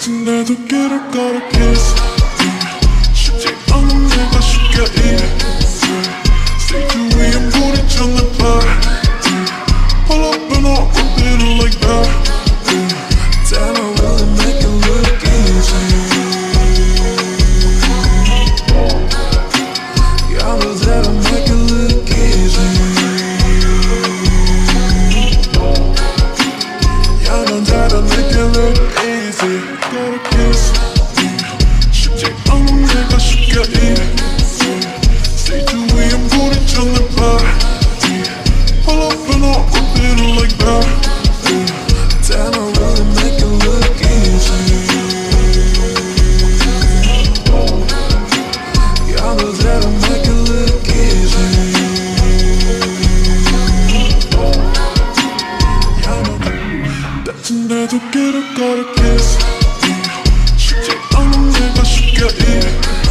Tonight together, gotta kiss. get a gotta kiss. She took on the nigga, she got it.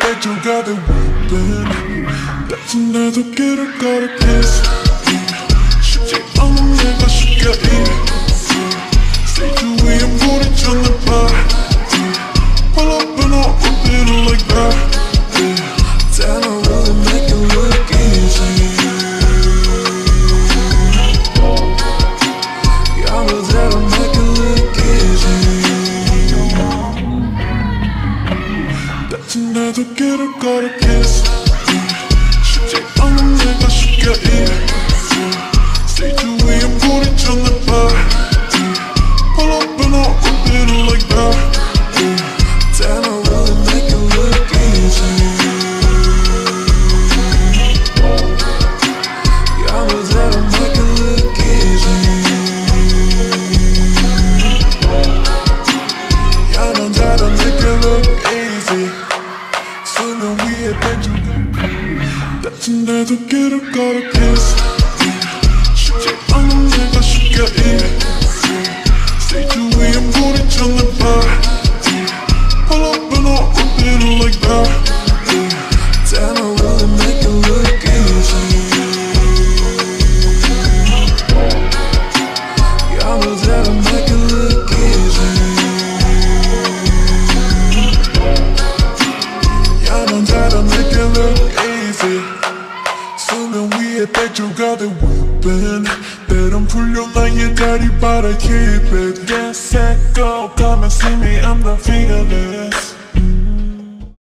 that you got the weapon. That's another kid I Got a kiss. get a gotta kiss 쉽지 않은 내가 쉽게 이 Stay tuned 같은데도 길을 걸어 kiss 쉽지 않은 내가 쉽게 이래 서면 위에 백조가 돼 whipping pulling 풀려 your 다리 but I keep it Get set go. Come and see me. I'm the fearless.